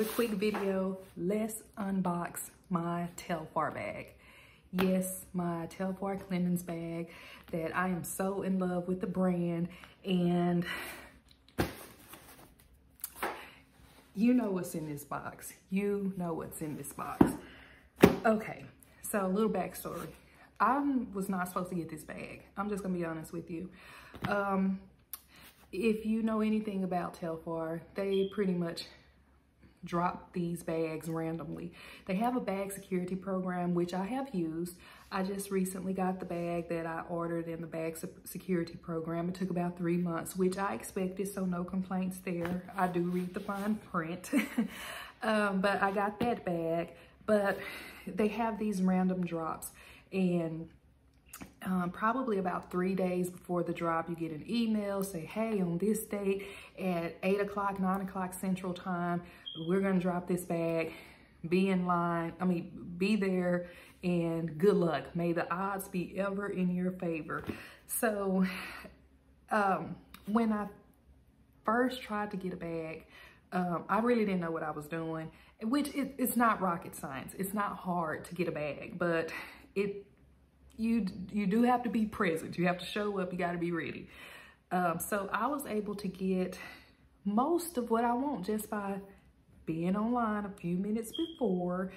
another quick video. Let's unbox my Telfar bag. Yes, my Telfar Clemens bag that I am so in love with the brand and you know what's in this box. You know what's in this box. Okay, so a little backstory. I was not supposed to get this bag. I'm just gonna be honest with you. Um, if you know anything about Telfar, they pretty much drop these bags randomly. They have a bag security program, which I have used. I just recently got the bag that I ordered in the bag security program. It took about three months, which I expected, so no complaints there. I do read the fine print. um, but I got that bag, but they have these random drops and um, probably about three days before the drop, you get an email, say, hey, on this date at eight o'clock, nine o'clock central time, we're gonna drop this bag, be in line, I mean, be there and good luck. May the odds be ever in your favor. So um, when I first tried to get a bag, um, I really didn't know what I was doing, which it, it's not rocket science. It's not hard to get a bag, but it you you do have to be present. You have to show up. You got to be ready. Um, so I was able to get most of what I want just by being online a few minutes before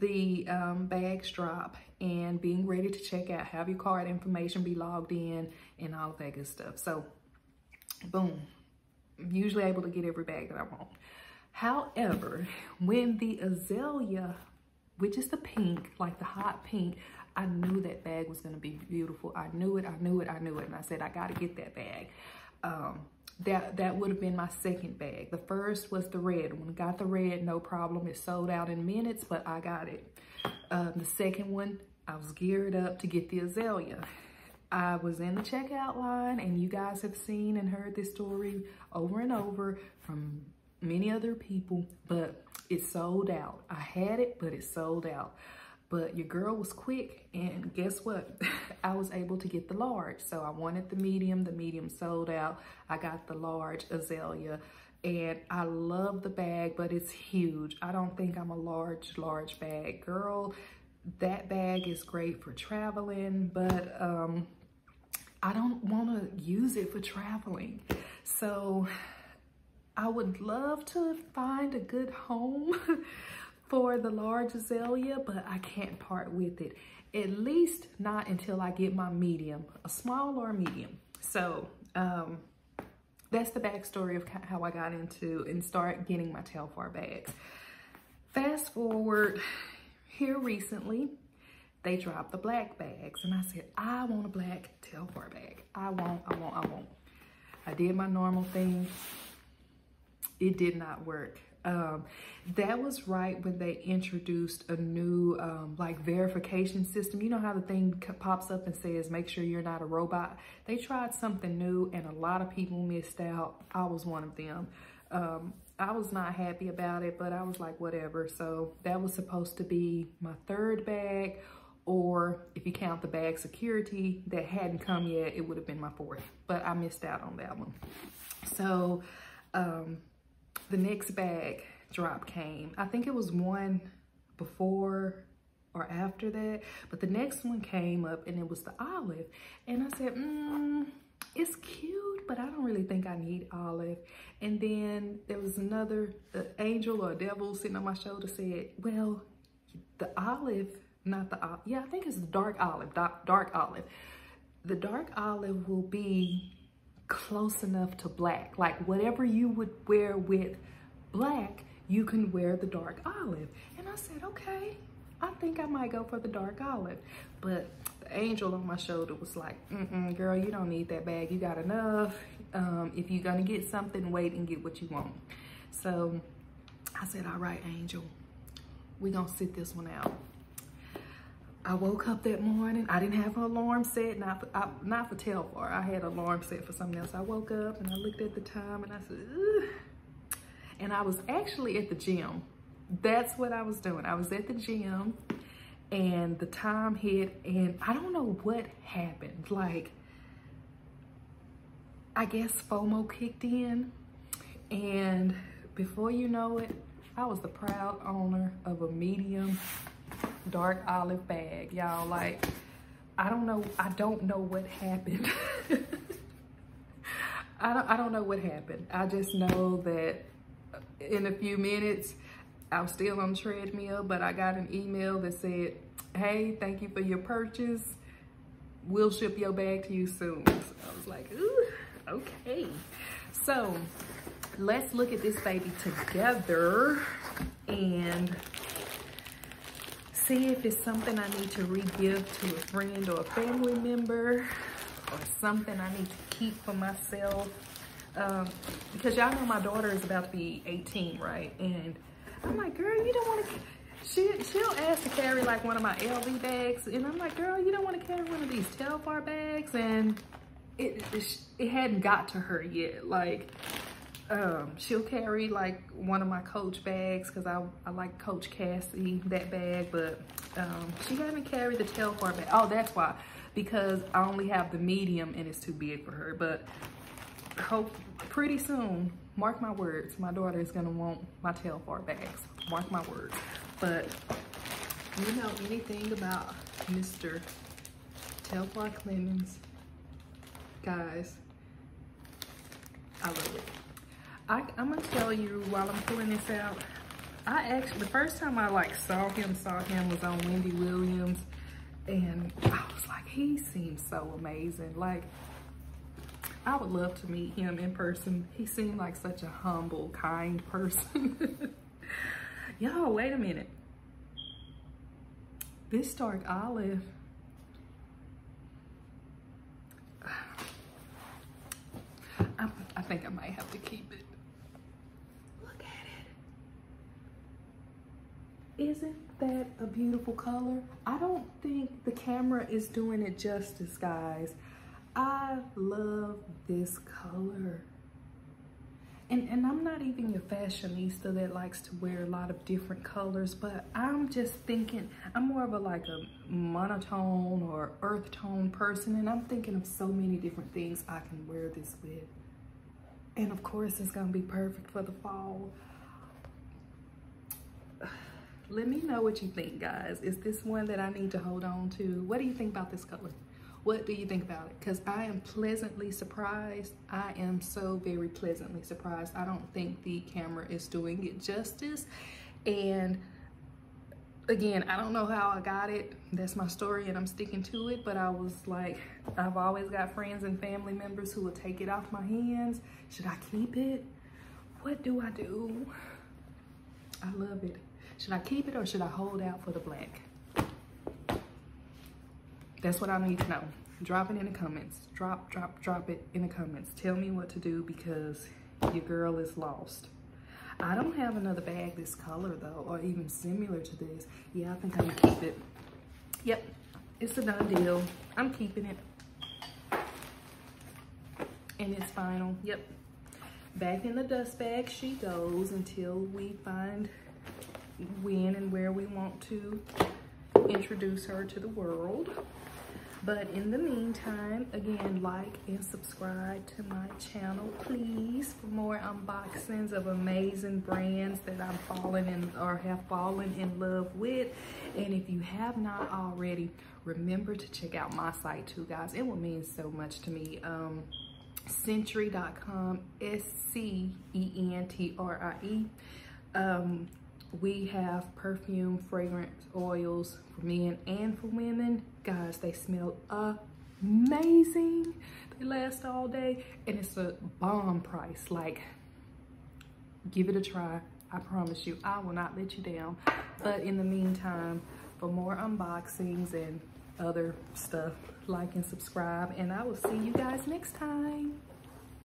the um, bags drop and being ready to check out, have your card information be logged in and all that good stuff. So boom, I'm usually able to get every bag that I want. However, when the azalea, which is the pink, like the hot pink, I knew that bag was going to be beautiful. I knew it, I knew it, I knew it. And I said, I got to get that bag. Um, that, that would have been my second bag. The first was the red one. Got the red, no problem. It sold out in minutes, but I got it. Um, the second one, I was geared up to get the azalea. I was in the checkout line and you guys have seen and heard this story over and over from many other people, but it sold out. I had it, but it sold out. But your girl was quick and guess what? I was able to get the large. So I wanted the medium, the medium sold out. I got the large azalea and I love the bag, but it's huge. I don't think I'm a large, large bag girl. That bag is great for traveling, but um, I don't want to use it for traveling. So I would love to find a good home for the large azalea, but I can't part with it. At least not until I get my medium, a small or a medium. So um, that's the backstory of how I got into and start getting my Telfar bags. Fast forward here recently, they dropped the black bags and I said, I want a black Telfar bag. I want, I want, I want. I did my normal thing. It did not work. Um, that was right when they introduced a new um, like verification system. You know how the thing pops up and says, make sure you're not a robot. They tried something new and a lot of people missed out. I was one of them. Um, I was not happy about it, but I was like, whatever. So that was supposed to be my third bag or if you count the bag security that hadn't come yet, it would have been my fourth, but I missed out on that one. So, um, the next bag drop came. I think it was one before or after that, but the next one came up and it was the olive. And I said, mm, it's cute, but I don't really think I need olive. And then there was another uh, angel or devil sitting on my shoulder said, well, the olive, not the olive, yeah, I think it's the dark olive, dark, dark olive. The dark olive will be close enough to black. Like whatever you would wear with black, you can wear the dark olive. And I said, okay, I think I might go for the dark olive. But the angel on my shoulder was like, mm-mm, girl, you don't need that bag. You got enough. Um, if you're gonna get something, wait and get what you want. So I said, all right, angel, we gonna sit this one out. I woke up that morning. I didn't have an alarm set, not for, I, not for Telfar. I had an alarm set for something else. I woke up and I looked at the time and I said, Ugh. And I was actually at the gym. That's what I was doing. I was at the gym and the time hit and I don't know what happened. Like, I guess FOMO kicked in and before you know it, I was the proud owner of a medium dark olive bag, y'all. Like, I don't know, I don't know what happened. I don't, I don't know what happened. I just know that in a few minutes, I was still on treadmill, but I got an email that said, hey, thank you for your purchase. We'll ship your bag to you soon. So I was like, ooh, okay. So let's look at this baby together and see if it's something I need to re-give to a friend or a family member or something I need to keep for myself. Um, because y'all know my daughter is about to be 18, right? And I'm like, girl, you don't want to, she, she'll ask to carry like one of my LV bags. And I'm like, girl, you don't want to carry one of these Telfar bags. And it, it, it hadn't got to her yet. Like, um, she'll carry like one of my Coach bags because I, I like Coach Cassie, that bag, but um, she hasn't carried the Telfar bag. Oh, that's why, because I only have the medium and it's too big for her. But hope pretty soon, mark my words, my daughter is gonna want my Telfar bags. Mark my words. But you know anything about Mr. Telfar Clemens, guys, I love it. I, am gonna tell you while I'm pulling this out, I actually, the first time I like saw him, saw him was on Wendy Williams and I was like, he seems so amazing. Like, I would love to meet him in person. He seemed like such a humble, kind person. Y'all, wait a minute. This dark olive, I, I think I might have to keep it. Isn't that a beautiful color? I don't think the camera is doing it justice, guys. I love this color. And, and I'm not even a fashionista that likes to wear a lot of different colors, but I'm just thinking, I'm more of a like a monotone or earth tone person, and I'm thinking of so many different things I can wear this with. And of course, it's gonna be perfect for the fall let me know what you think guys. Is this one that i need to hold on to? What do you think about this color? What do you think about it? Because i am pleasantly surprised. I am so very pleasantly surprised. I don't think the camera is doing it justice. And again i don't know how i got it. That's my story and i'm sticking to it. But i was like i've always got friends and family members who will take it off my hands. Should i keep it? What do i do? I love it should I keep it or should I hold out for the black? That's what I need to know. Drop it in the comments. Drop, drop, drop it in the comments. Tell me what to do because your girl is lost. I don't have another bag this color though, or even similar to this. Yeah, I think I'm gonna keep it. Yep, it's a done deal. I'm keeping it. And it's final, yep. Back in the dust bag she goes until we find when and where we want to introduce her to the world. But in the meantime, again, like and subscribe to my channel, please, for more unboxings of amazing brands that I'm falling in or have fallen in love with. And if you have not already, remember to check out my site too, guys. It will mean so much to me. Um, Scentrie.com, S-C-E-N-T-R-I-E. Um, we have perfume fragrance oils for men and for women. Guys they smell amazing. They last all day and it's a bomb price. Like give it a try. I promise you i will not let you down. But in the meantime for more unboxings and other stuff like and subscribe and i will see you guys next time